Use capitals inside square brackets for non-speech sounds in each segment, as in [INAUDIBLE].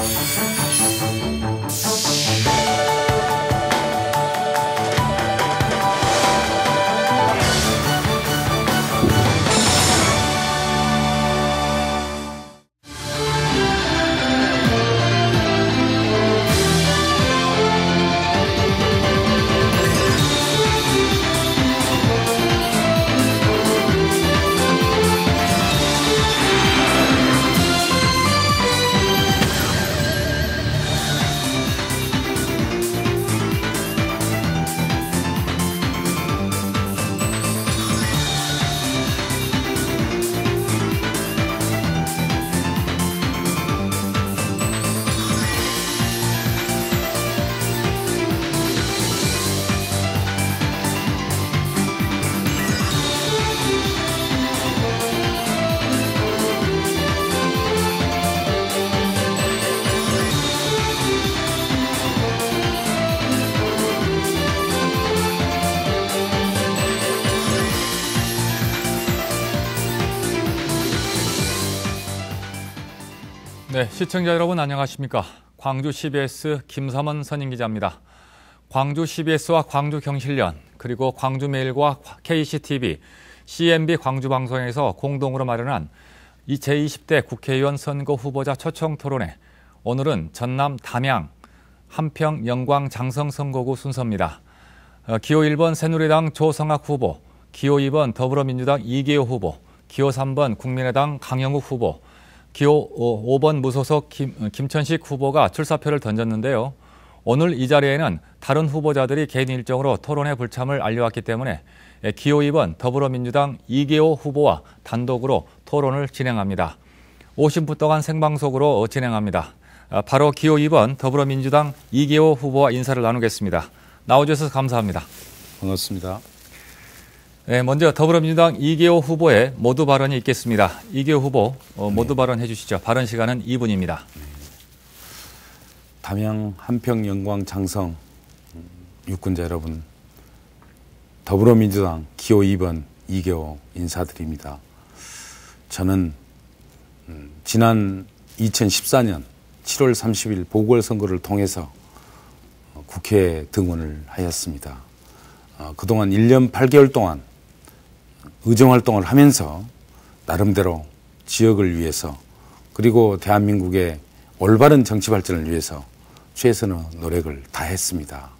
Bye. 네, 시청자 여러분 안녕하십니까? 광주 CBS 김삼원 선임 기자입니다. 광주 CBS와 광주 경실련 그리고 광주메일과 KCTV, CMB 광주방송에서 공동으로 마련한 제20대 국회의원 선거 후보자 초청 토론회. 오늘은 전남 담양, 한평, 영광, 장성 선거구 순서입니다. 어, 기호 1번 새누리당 조성학 후보, 기호 2번 더불어민주당 이계호 후보, 기호 3번 국민의당 강영욱 후보, 기호 5번 무소속 김, 김천식 후보가 출사표를 던졌는데요. 오늘 이 자리에는 다른 후보자들이 개인 일정으로 토론회 불참을 알려왔기 때문에 기호 2번 더불어민주당 이계호 후보와 단독으로 토론을 진행합니다. 50분 동안 생방송으로 진행합니다. 바로 기호 2번 더불어민주당 이계호 후보와 인사를 나누겠습니다. 나와주셔서 감사합니다. 반갑습니다. 네, 먼저 더불어민주당 이계호 후보의 모두 발언이 있겠습니다. 이계호 후보 어, 모두 네. 발언해 주시죠. 발언 시간은 2분입니다. 담양 한평 영광 장성 유권자 여러분 더불어민주당 기호 2번 이계호 인사드립니다. 저는 음, 지난 2014년 7월 30일 보궐선거를 통해서 어, 국회 등원을 하였습니다. 어, 그동안 1년 8개월 동안 의정 활동을 하면서 나름대로 지역을 위해서 그리고 대한민국의 올바른 정치 발전을 위해서 최선의 노력을 다했습니다.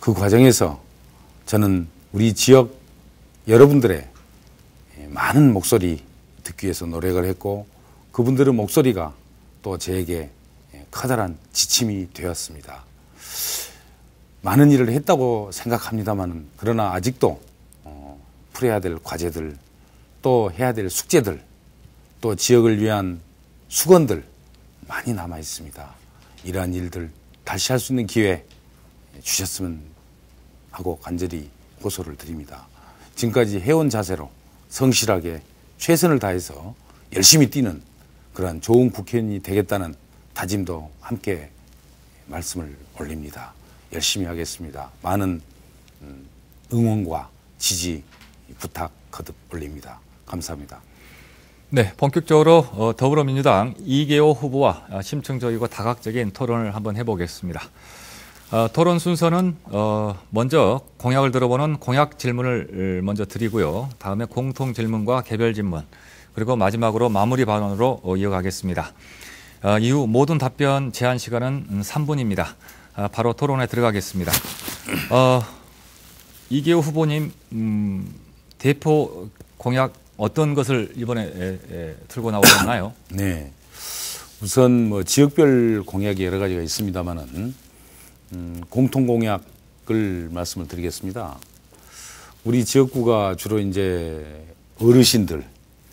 그 과정에서 저는 우리 지역 여러분들의 많은 목소리 듣기 위해서 노력을 했고 그분들의 목소리가 또 저에게 커다란 지침이 되었습니다. 많은 일을 했다고 생각합니다만 그러나 아직도 풀어야 될 과제들, 또 해야 될 숙제들, 또 지역을 위한 수건들 많이 남아 있습니다. 이러한 일들 다시 할 수 있는 기회 주셨으면 하고 간절히 호소를 드립니다. 지금까지 해온 자세로 성실하게 최선을 다해서 열심히 뛰는 그러한 좋은 국회의원이 되겠다는 다짐도 함께 말씀을 올립니다. 열심히 하겠습니다. 많은 음, 응원과 지지 부탁 거듭 올립니다. 감사합니다. 네, 본격적으로 어, 더불어민주당 이계호 후보와 심층적이고 다각적인 토론을 한번 해보겠습니다. 어, 토론 순서는 어, 먼저 공약을 들어보는 공약 질문을 먼저 드리고요. 다음에 공통 질문과 개별 질문 그리고 마지막으로 마무리 발언으로 이어가겠습니다. 이후 모든 답변 제한 시간은 3분입니다. 아, 바로 토론에 들어가겠습니다. 이계호 후보님 음, 대표 공약 어떤 것을 이번에 에, 에, 들고 나오셨나요? [COUGHS] 네. 우선 뭐 지역별 공약이 여러 가지가 있습니다만은 음, 공통 공약을 말씀을 드리겠습니다. 우리 지역구가 주로 이제 어르신들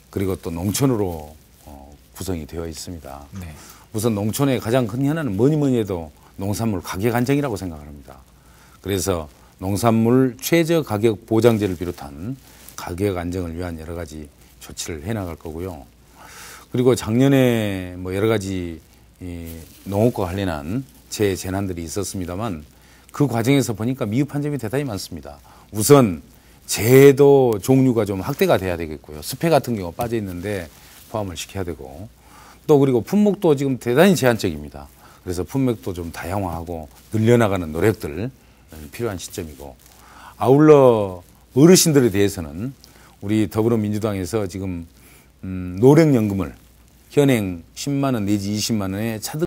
그리고 또 농촌으로 어, 구성이 되어 있습니다. 네. 우선 농촌의 가장 큰 현안은 뭐니 뭐니 해도 농산물 가격 안정이라고 생각합니다. 그래서 농산물 최저 가격 보장제를 비롯한 가격 안정을 위한 여러 가지 조치를 해 나갈 거고요. 그리고 작년에 뭐 여러 가지 이 농업과 관련한 재재난들이 있었습니다만 그 과정에서 보니까 미흡한 점이 대단히 많습니다. 우선 재해도 종류가 좀 확대가 돼야 되겠고요. 습해 같은 경우 빠져 있는데 포함을 시켜야 되고 또 그리고 품목도 지금 대단히 제한적입니다. 그래서 품목도 좀 다양화하고 늘려나가는 노력들 필요한 시점이고 아울러 어르신들에 대해서는 우리 더불어민주당에서 지금 음, 노령연금을 현행 10만 원 내지 20만 원에 차등